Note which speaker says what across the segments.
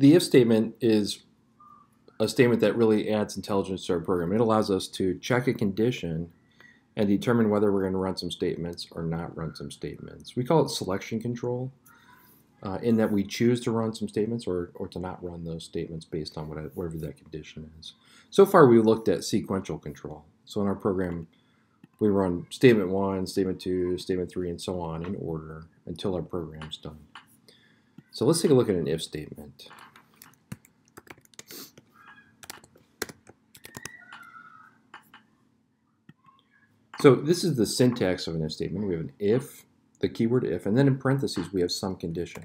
Speaker 1: the if statement is a statement that really adds intelligence to our program. It allows us to check a condition and determine whether we're going to run some statements or not run some statements. We call it selection control uh, in that we choose to run some statements or, or to not run those statements based on what, whatever that condition is. So far we looked at sequential control. So in our program we run statement 1, statement 2, statement 3, and so on in order until our program's done. So let's take a look at an if statement. So this is the syntax of an if statement. We have an if, the keyword if, and then in parentheses we have some condition.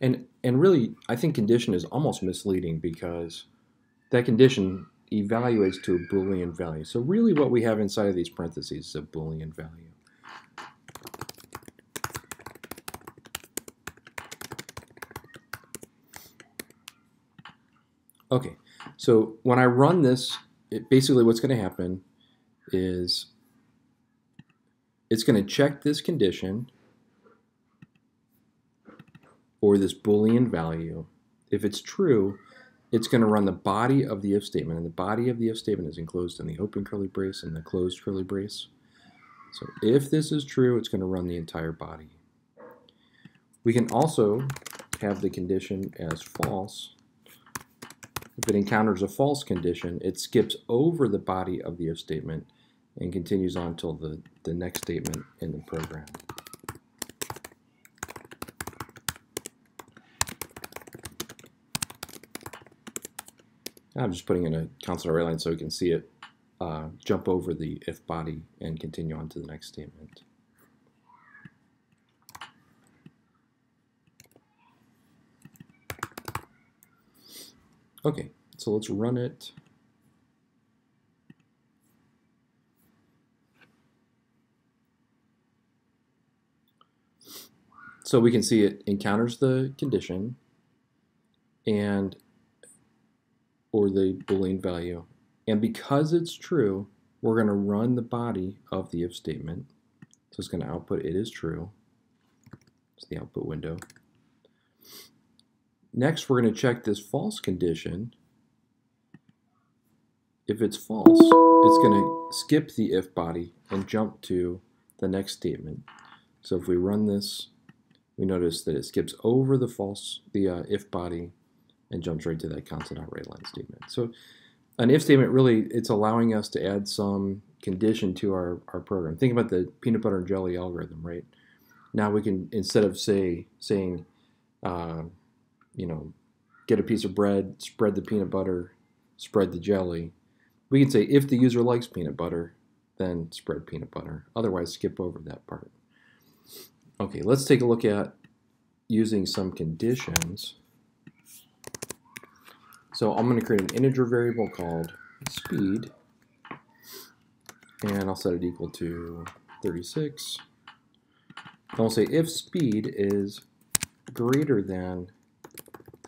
Speaker 1: And, and really, I think condition is almost misleading because that condition evaluates to a Boolean value. So really what we have inside of these parentheses is a Boolean value. Okay, so when I run this, it, basically what's going to happen is it's going to check this condition or this Boolean value. If it's true, it's going to run the body of the if statement, and the body of the if statement is enclosed in the open curly brace and the closed curly brace. So if this is true, it's going to run the entire body. We can also have the condition as false. If it encounters a false condition, it skips over the body of the if statement and continues on till the, the next statement in the program. I'm just putting in a Console.WriteLine so we can see it uh, jump over the if body and continue on to the next statement. Okay, so let's run it. So we can see it encounters the condition and or the Boolean value. And because it's true, we're going to run the body of the if statement. So it's going to output it is true. It's the output window. Next, we're going to check this false condition. If it's false, it's going to skip the if body and jump to the next statement. So if we run this we notice that it skips over the false, the uh, if body and jumps right to that Console.WriteLine statement. So an if statement really, it's allowing us to add some condition to our, our program. Think about the peanut butter and jelly algorithm, right? Now we can, instead of say saying, uh, you know, get a piece of bread, spread the peanut butter, spread the jelly, we can say if the user likes peanut butter, then spread peanut butter. Otherwise, skip over that part. Okay, let's take a look at using some conditions. So I'm going to create an integer variable called speed, and I'll set it equal to 36. And I'll say if speed is greater than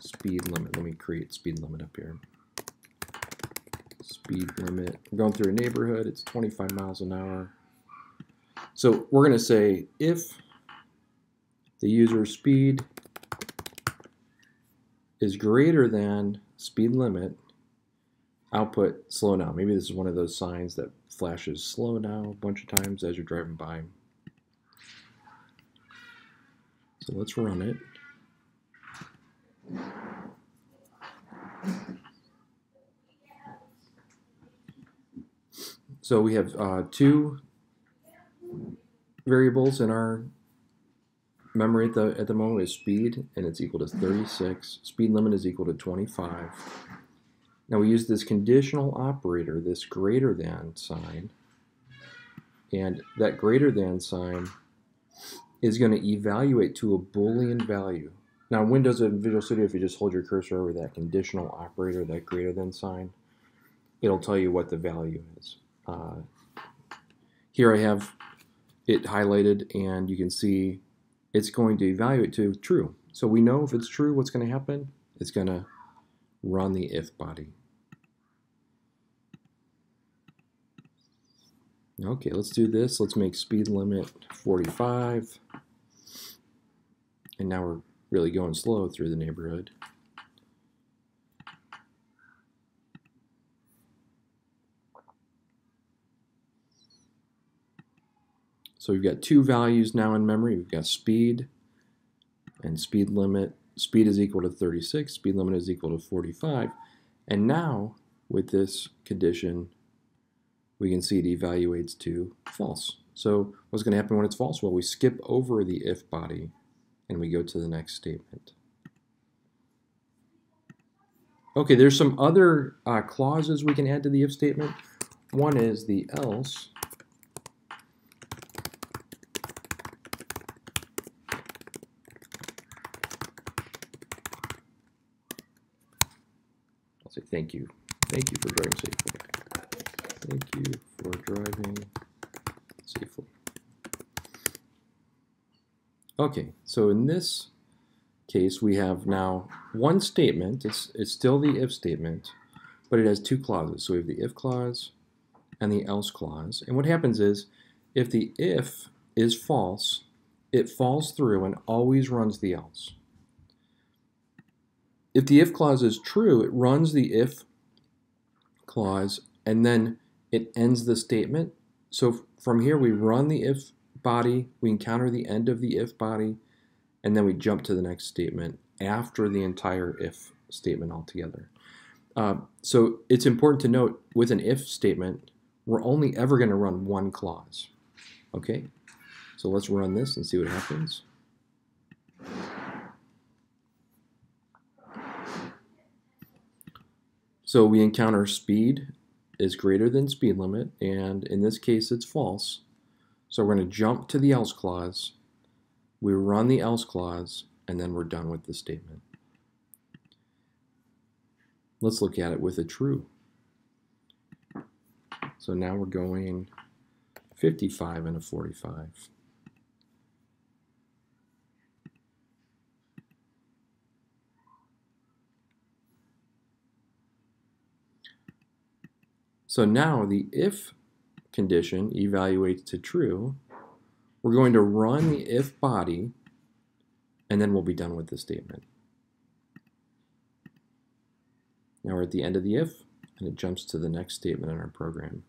Speaker 1: speed limit. Let me create speed limit up here. Speed limit. I'm going through a neighborhood. It's 25 miles an hour. So we're going to say if the user speed is greater than speed limit, output slow now. Maybe this is one of those signs that flashes slow now a bunch of times as you're driving by. So let's run it. So we have uh, two variables in our memory at the, at the moment is speed, and it's equal to 36. Speed limit is equal to 25. Now we use this conditional operator, this greater than sign, and that greater than sign is going to evaluate to a Boolean value. Now in Windows and Visual Studio, if you just hold your cursor over that conditional operator, that greater than sign, it'll tell you what the value is. Uh, here I have it highlighted, and you can see it's going to evaluate to true. So we know if it's true, what's going to happen? It's going to run the if body. Okay, let's do this. Let's make speed limit 45. And now we're really going slow through the neighborhood. So we've got two values now in memory. We've got speed and speed limit. Speed is equal to 36, speed limit is equal to 45. And now, with this condition, we can see it evaluates to false. So what's going to happen when it's false? Well, we skip over the if body and we go to the next statement. Okay, there's some other uh, clauses we can add to the if statement. One is the else. Thank you. Thank you for driving safely. Thank you for driving safely. Okay, so in this case, we have now one statement. It's, it's still the if statement, but it has two clauses. So we have the if clause and the else clause. And what happens is, if the if is false, it falls through and always runs the else. If the if clause is true, it runs the if clause and then it ends the statement. So from here, we run the if body, we encounter the end of the if body, and then we jump to the next statement after the entire if statement altogether. Uh, so it's important to note with an if statement, we're only ever going to run one clause. Okay, so let's run this and see what happens. So we encounter speed is greater than speed limit, and in this case it's false. So we're going to jump to the else clause, we run the else clause, and then we're done with the statement. Let's look at it with a true. So now we're going 55 and a 45. So now the if condition evaluates to true. We're going to run the if body, and then we'll be done with the statement. Now we're at the end of the if, and it jumps to the next statement in our program.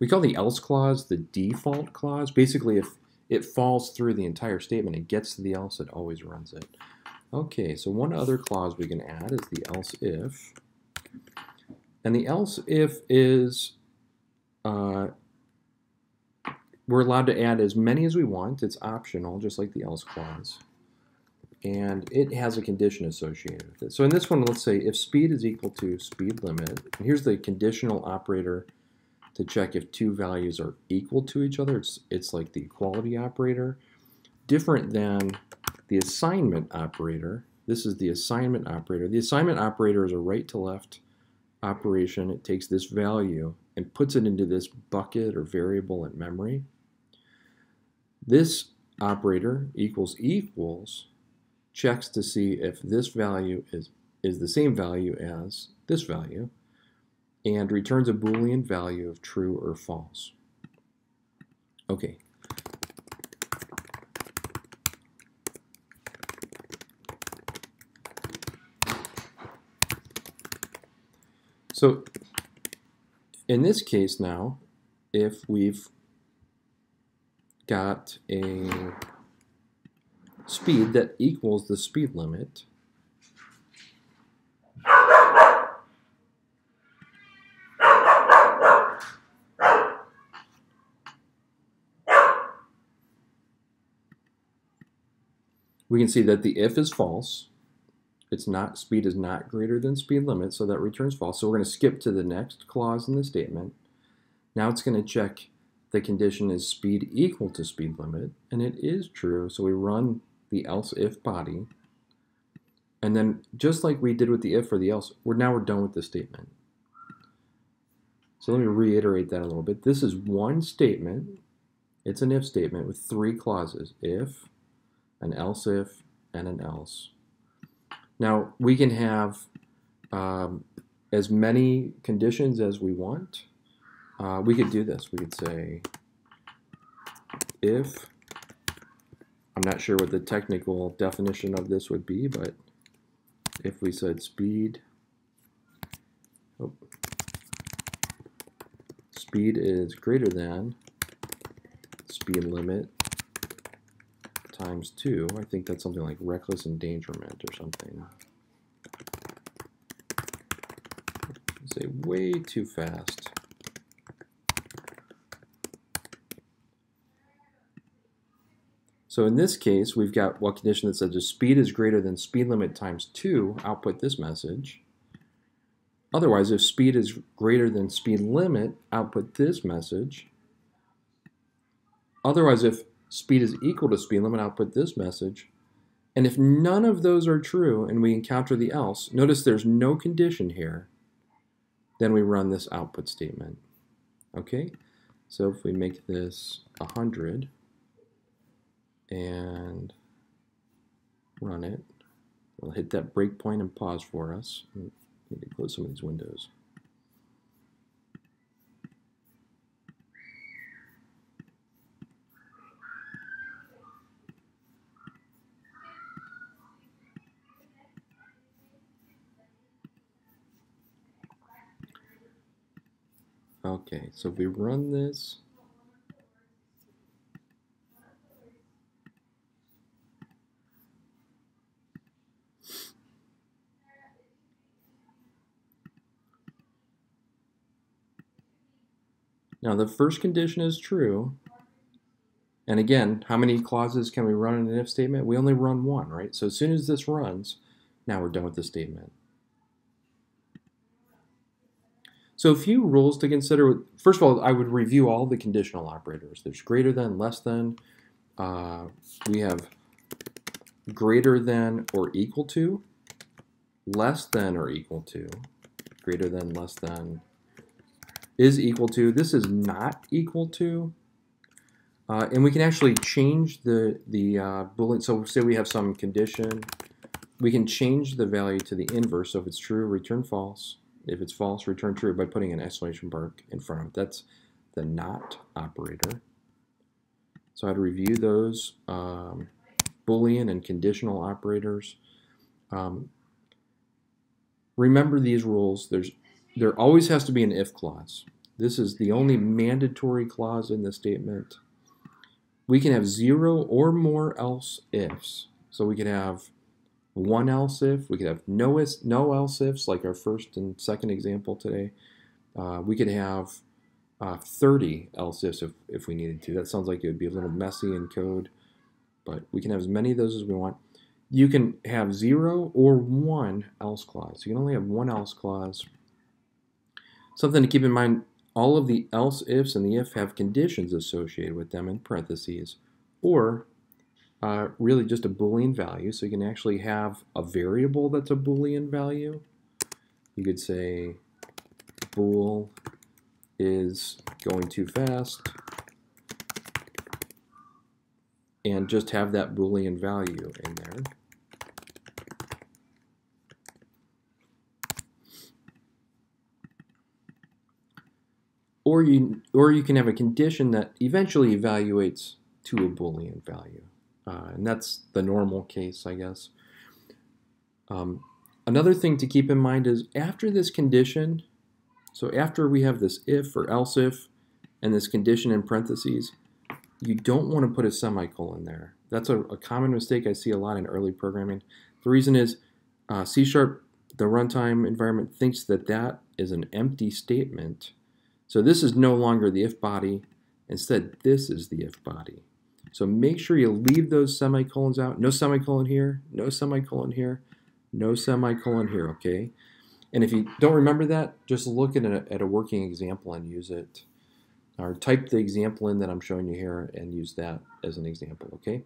Speaker 1: We call the else clause the default clause. Basically, if it falls through the entire statement it gets to the else, it always runs it. Okay, so one other clause we can add is the else if. And the else if is, uh, we're allowed to add as many as we want. It's optional, just like the else clause. And it has a condition associated with it. So in this one, let's say if speed is equal to speed limit, and here's the conditional operator to check if two values are equal to each other. It's, it's like the equality operator. Different than the assignment operator. This is the assignment operator. The assignment operator is a right to left operation, it takes this value and puts it into this bucket or variable in memory. This operator equals equals checks to see if this value is, is the same value as this value and returns a Boolean value of true or false. Okay, So in this case now, if we've got a speed that equals the speed limit, we can see that the if is false, it's not speed is not greater than speed limit, so that returns false. So we're going to skip to the next clause in the statement. Now it's going to check the condition is speed equal to speed limit, and it is true. So we run the else if body, and then just like we did with the if or the else, we're now we're done with the statement. So let me reiterate that a little bit. This is one statement. It's an if statement with three clauses: if, an else if, and an else. Now, we can have um, as many conditions as we want. Uh, we could do this. We could say if, I'm not sure what the technical definition of this would be, but if we said speed, oh, speed is greater than speed limit times 2. I think that's something like reckless endangerment or something. Say way too fast. So in this case, we've got what condition that says the speed is greater than speed limit times 2, output this message. Otherwise, if speed is greater than speed limit, output this message. Otherwise, if speed is equal to speed limit, output this message. And if none of those are true and we encounter the else, notice there's no condition here, then we run this output statement. Okay, so if we make this 100, and run it. We'll hit that breakpoint and pause for us. Need to close some of these windows. Okay, so we run this, Now the first condition is true. And again, how many clauses can we run in an if statement? We only run one, right? So as soon as this runs, now we're done with the statement. So a few rules to consider. First of all, I would review all the conditional operators. There's greater than, less than. Uh, we have greater than or equal to, less than or equal to, greater than, less than, is equal to. This is not equal to. Uh, and we can actually change the, the uh, Boolean. So say we have some condition. We can change the value to the inverse. So if it's true, return false. If it's false, return true by putting an exclamation mark in front of it. That's the not operator. So I'd review those um, Boolean and conditional operators. Um, remember these rules. There's there always has to be an if clause. This is the only mandatory clause in the statement. We can have zero or more else ifs. So we can have one else if, we could have no, no else ifs, like our first and second example today. Uh, we could have uh, 30 else ifs if, if we needed to. That sounds like it would be a little messy in code, but we can have as many of those as we want. You can have zero or one else clause. You can only have one else clause Something to keep in mind, all of the else ifs and the if have conditions associated with them in parentheses, or uh, really just a Boolean value. So you can actually have a variable that's a Boolean value. You could say bool is going too fast and just have that Boolean value in there. or you or you can have a condition that eventually evaluates to a Boolean value, uh, and that's the normal case, I guess. Um, another thing to keep in mind is after this condition, so after we have this if or else if, and this condition in parentheses, you don't want to put a semicolon there. That's a, a common mistake I see a lot in early programming. The reason is uh, C Sharp, the runtime environment, thinks that that is an empty statement so this is no longer the if body. Instead, this is the if body. So make sure you leave those semicolons out. No semicolon here, no semicolon here, no semicolon here, okay? And if you don't remember that, just look at a, at a working example and use it. Or type the example in that I'm showing you here and use that as an example, okay?